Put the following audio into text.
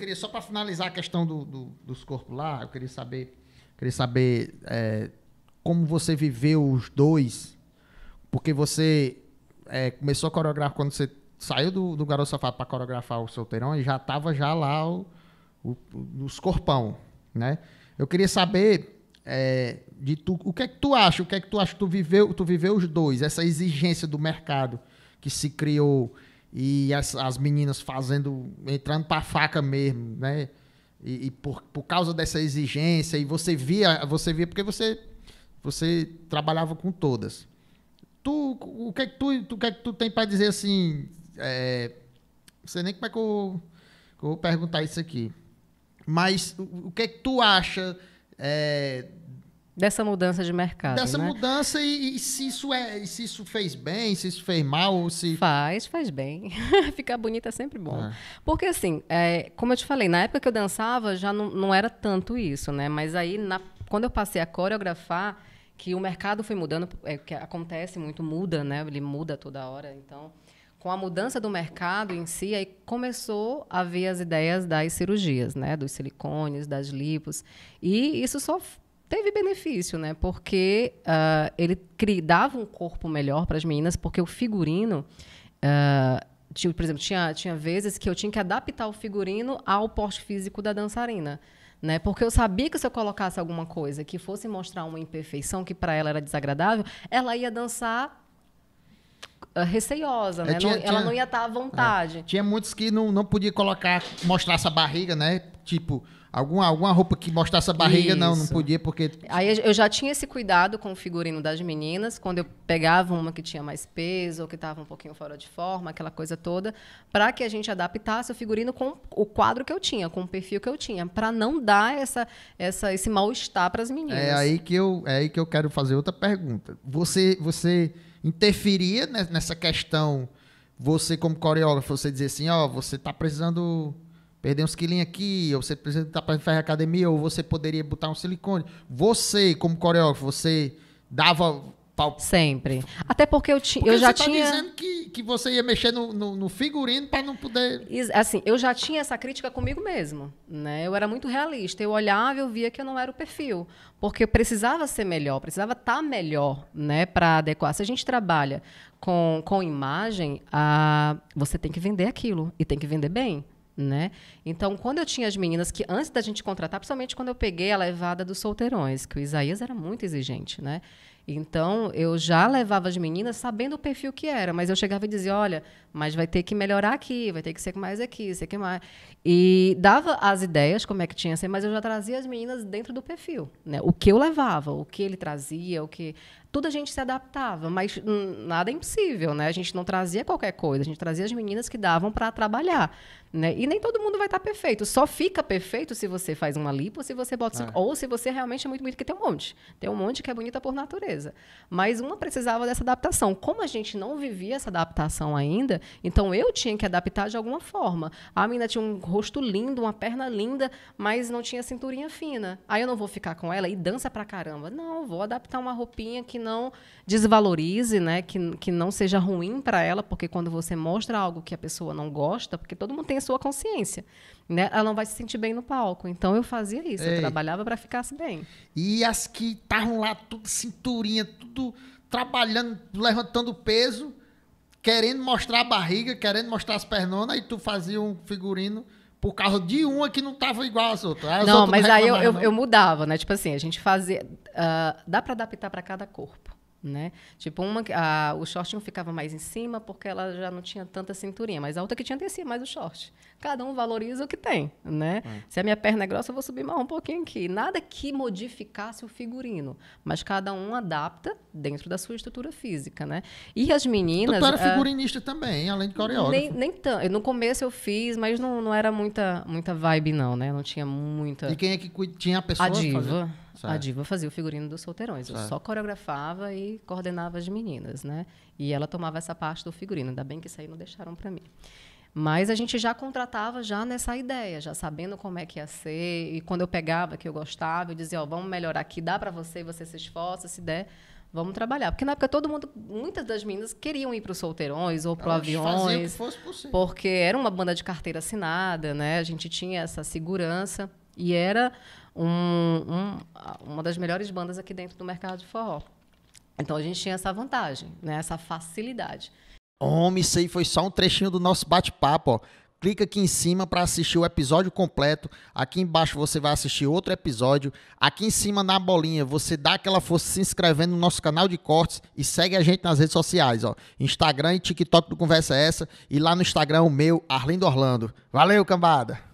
queria só para finalizar a questão do, do, dos corpos lá, eu queria saber, queria saber é, como você viveu os dois, porque você é, começou a coreografar quando você saiu do, do Garoto Safado para coreografar o Solteirão e já tava já lá o, o, os corpão, né? Eu queria saber é, de tu, o que é que tu acha, o que é que tu acha tu viveu, tu viveu os dois, essa exigência do mercado que se criou e as, as meninas fazendo, entrando para faca mesmo, né? E, e, por, por causa dessa exigência, e você via, você via porque você, você trabalhava com todas. Tu, o que é que tu, tu, o que é que tu tem para dizer assim? É, não sei nem como é que eu, que eu, vou perguntar isso aqui. Mas o, o que é que tu acha é, Dessa mudança de mercado. Dessa né? mudança e, e, se isso é, se isso fez bem, se isso fez mal, ou se. Faz, faz bem. Ficar bonita é sempre bom. É. Porque, assim, é, como eu te falei, na época que eu dançava já não, não era tanto isso, né? Mas aí, na, quando eu passei a coreografar, que o mercado foi mudando, é, que acontece muito, muda, né? Ele muda toda hora. Então, com a mudança do mercado em si, aí começou a ver as ideias das cirurgias, né? Dos silicones, das lipos. E isso só teve benefício, né? Porque uh, ele dava um corpo melhor para as meninas, porque o figurino. Uh, tinha, por exemplo, tinha, tinha vezes que eu tinha que adaptar o figurino ao porte físico da dançarina. Né? Porque eu sabia que se eu colocasse alguma coisa que fosse mostrar uma imperfeição que para ela era desagradável, ela ia dançar uh, receiosa, é, né? Tinha, não, tinha, ela não ia estar à vontade. É, tinha muitos que não, não podia colocar, mostrar essa barriga, né? Tipo, Alguma, alguma roupa que mostrasse a barriga, Isso. não, não podia, porque. Aí eu já tinha esse cuidado com o figurino das meninas, quando eu pegava uma que tinha mais peso, ou que estava um pouquinho fora de forma, aquela coisa toda, para que a gente adaptasse o figurino com o quadro que eu tinha, com o perfil que eu tinha, para não dar essa, essa, esse mal-estar para as meninas. É aí, que eu, é aí que eu quero fazer outra pergunta. Você, você interferia nessa questão, você como coreógrafo, você dizer assim, ó, oh, você está precisando perder uns quilinhos aqui, ou você precisa estar para fazer academia, ou você poderia botar um silicone. Você, como coreógrafo, você dava pau... Sempre. Até porque eu, ti, porque eu já você tá tinha... dizendo que, que você ia mexer no, no, no figurino para não poder... Assim, eu já tinha essa crítica comigo mesmo, né? Eu era muito realista. Eu olhava e eu via que eu não era o perfil. Porque eu precisava ser melhor, precisava estar tá melhor, né? Para adequar. Se a gente trabalha com, com imagem, a, você tem que vender aquilo. E tem que vender bem né? Então, quando eu tinha as meninas que antes da gente contratar, principalmente quando eu peguei a levada dos solteirões, que o Isaías era muito exigente, né? Então, eu já levava as meninas sabendo o perfil que era, mas eu chegava e dizia: olha, mas vai ter que melhorar aqui, vai ter que ser mais aqui, ser que mais. E dava as ideias, como é que tinha que ser, mas eu já trazia as meninas dentro do perfil. Né? O que eu levava, o que ele trazia, o que tudo a gente se adaptava, mas nada é impossível, né? A gente não trazia qualquer coisa, a gente trazia as meninas que davam para trabalhar, né? E nem todo mundo vai estar tá perfeito. Só fica perfeito se você faz uma lipo, se você bota é. ou se você realmente é muito bonito, que tem um monte. Tem um monte que é bonita por natureza. Mas uma precisava dessa adaptação. Como a gente não vivia essa adaptação ainda, então eu tinha que adaptar de alguma forma. A menina tinha um rosto lindo, uma perna linda, mas não tinha cinturinha fina. Aí eu não vou ficar com ela e dança pra caramba. Não, vou adaptar uma roupinha que não desvalorize, né? que, que não seja ruim para ela, porque quando você mostra algo que a pessoa não gosta, porque todo mundo tem a sua consciência, né? ela não vai se sentir bem no palco. Então eu fazia isso, Ei. eu trabalhava para ficar bem. E as que estavam lá, tudo cinturinha, tudo trabalhando, levantando peso, querendo mostrar a barriga, querendo mostrar as pernonas, e tu fazia um figurino por causa de uma que não estava igual às outras. As não, outras mas aí eu, eu, eu, mudava, né? Tipo assim, a gente fazia. Uh, dá para adaptar para cada corpo. Né? Tipo, uma, a, o shortinho ficava mais em cima porque ela já não tinha tanta cinturinha, mas a outra que tinha descia mais o short. Cada um valoriza o que tem, né? É. Se a minha perna é grossa, eu vou subir mais um pouquinho aqui. Nada que modificasse o figurino, mas cada um adapta dentro da sua estrutura física, né? E as meninas... Tu era ah, figurinista também, além de coreógrafo. Nem, nem tanto. No começo eu fiz, mas não, não era muita, muita vibe não, né? Não tinha muita... E quem é que tinha a pessoa? A diva. A diva fazia o figurino dos solteirões. Certo. Eu só coreografava e coordenava as meninas, né? E ela tomava essa parte do figurino. Ainda bem que isso aí não deixaram para mim. Mas a gente já contratava já nessa ideia, já sabendo como é que ia ser. E quando eu pegava que eu gostava, eu dizia, ó, oh, vamos melhorar aqui, dá para você, você se esforça, se der, Vamos trabalhar. Porque na época todo mundo, muitas das meninas queriam ir para os solteirões ou para o Elas faziam o que aviões. fosse possível. Porque era uma banda de carteira assinada, né? A gente tinha essa segurança e era um- um- uma das melhores bandas aqui dentro do mercado de forró. Então a gente tinha essa vantagem, né? Essa facilidade. Homem, isso aí foi só um trechinho do nosso bate-papo, ó. Clica aqui em cima para assistir o episódio completo. Aqui embaixo você vai assistir outro episódio. Aqui em cima na bolinha você dá aquela força se inscrevendo no nosso canal de cortes e segue a gente nas redes sociais, ó. Instagram e TikTok do Conversa Essa e lá no Instagram o meu, Arlindo Orlando. Valeu, cambada.